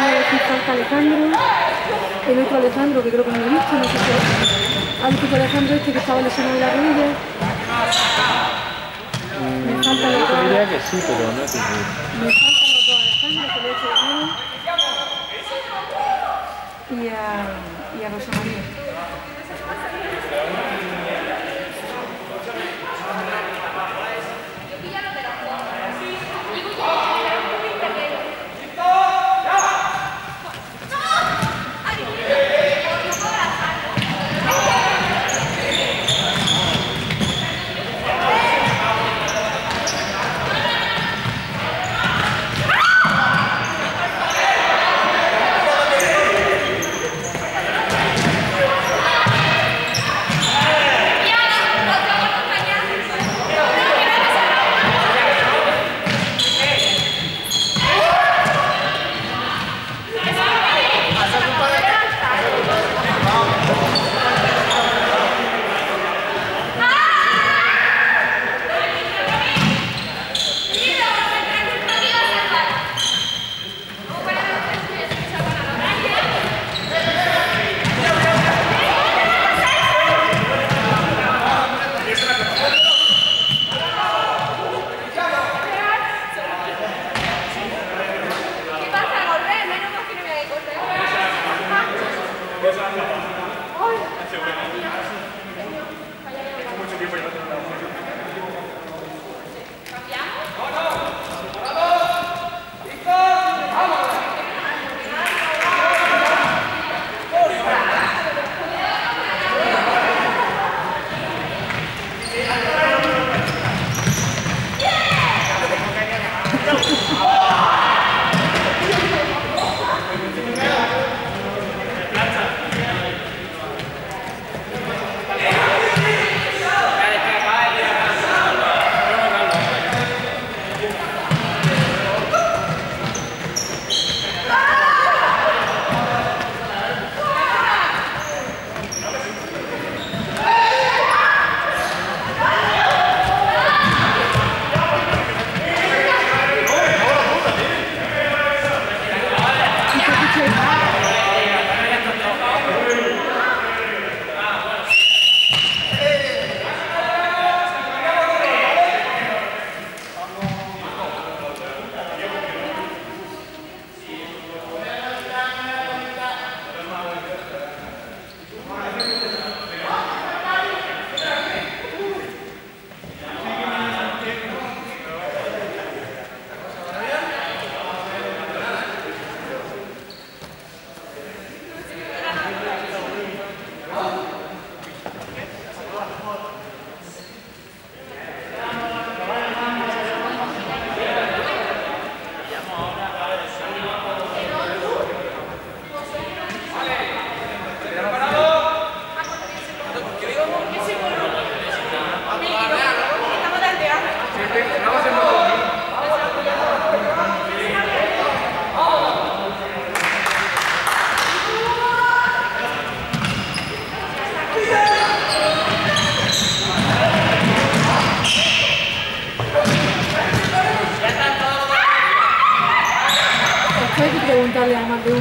falta Alejandro, el otro Alejandro que creo que no lo he visto, no sé si ha visto Alejandro este que estaba lesionado de la rodilla. Me falta los dos, diría que sí, pero no es seguro. me faltan los dos Alejandro que lo he hecho de menos. Y a, y a Rosa María.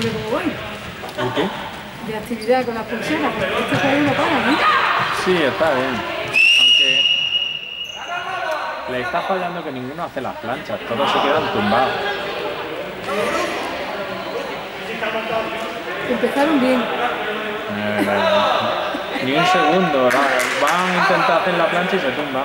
De cómo voy, de actividad con las pulseras, porque este. Sí, está bien. Aunque le está fallando que ninguno hace las planchas, todos se quedan tumbados. Empezaron bien. Eh, ni un segundo, ¿no? van a intentar hacer la plancha y se tumba.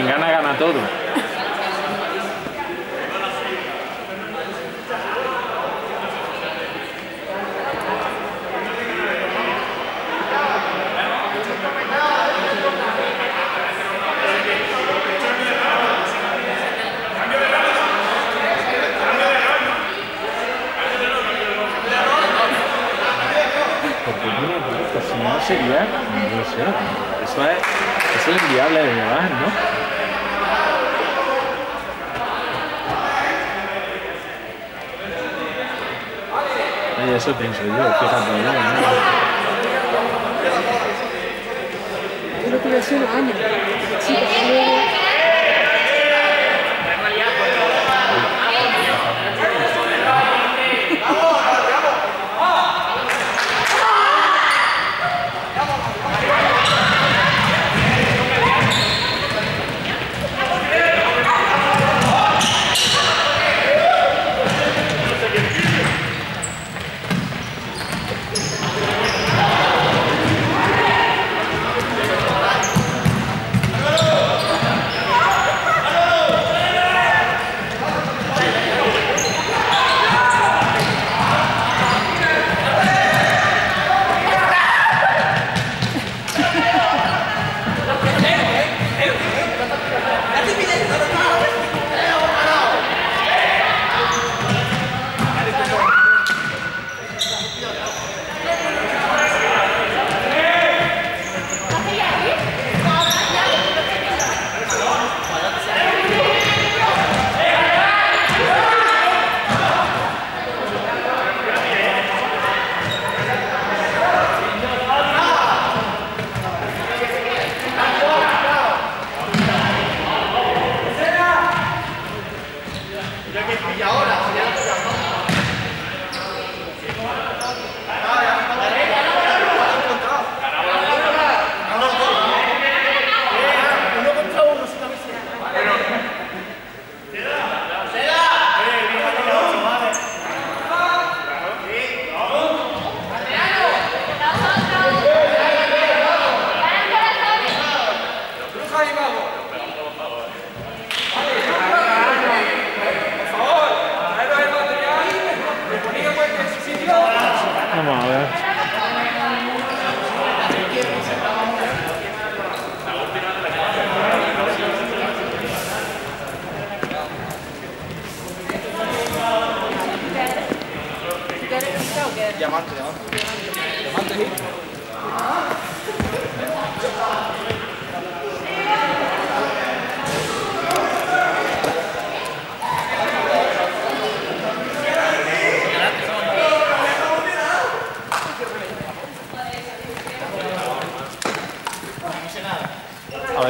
Quien gana, gana todo. Porque mira, si no sería, no sé, eso es, eso es inviable de llevar, ¿no? Eso pienso yo, ¿no? Yo lo. Sí,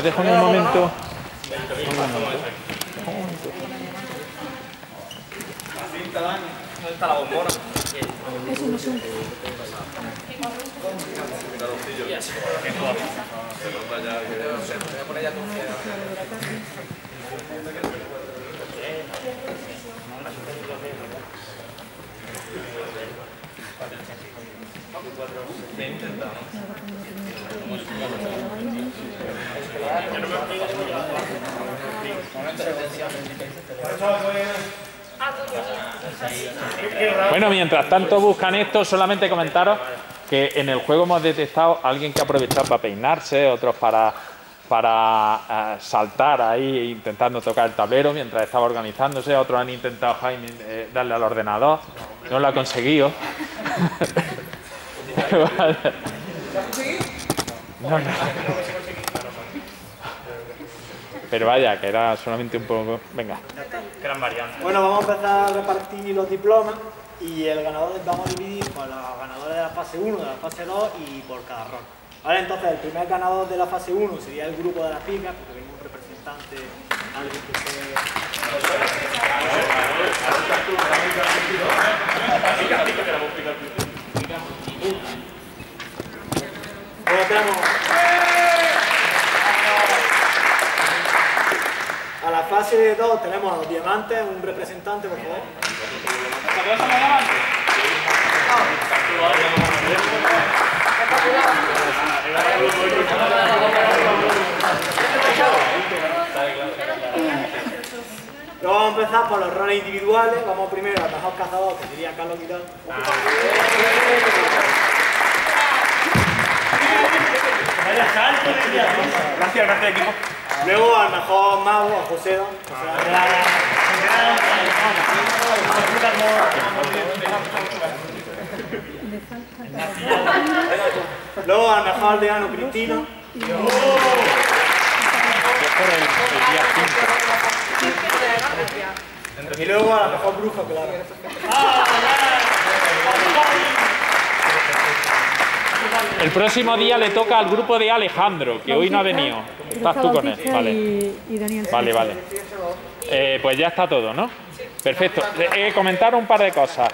A ver, déjame un momento. Momento. Un momento. Eso no son. Bueno, mientras tanto buscan esto, solamente comentaros que en el juego hemos detectado a alguien que ha aprovechado para peinarse, otros para, para eh, saltar ahí intentando tocar el tablero mientras estaba organizándose, otros han intentado Jaime eh, darle al ordenador, no lo ha conseguido. Vale. No, no. Pero vaya, que era solamente un poco... Venga. Bueno, vamos a empezar a repartir los diplomas y el ganador vamos a dividir por los ganadores de la fase 1, de la fase 2 y por cada rol. Vale, entonces el primer ganador de la fase 1 sería el grupo de las picas, porque venga un representante, alguien que se... A la fase 2 tenemos a los diamantes, un representante, por favor. Empezar por los roles individuales. Vamos primero al mejor cazador, que sería Carlos Vidal. Gracias, gracias equipo. Luego al mejor mago, a José Don. Luego al mejor aldeano, Cristino. Y luego a la mejor bruja, claro. El próximo día le toca al grupo de Alejandro, que hoy no ha venido. Estás tú con él, vale. Y, y Daniel. Vale, vale. Eh, pues ya está todo, ¿no? Perfecto. Eh, comentar un par de cosas.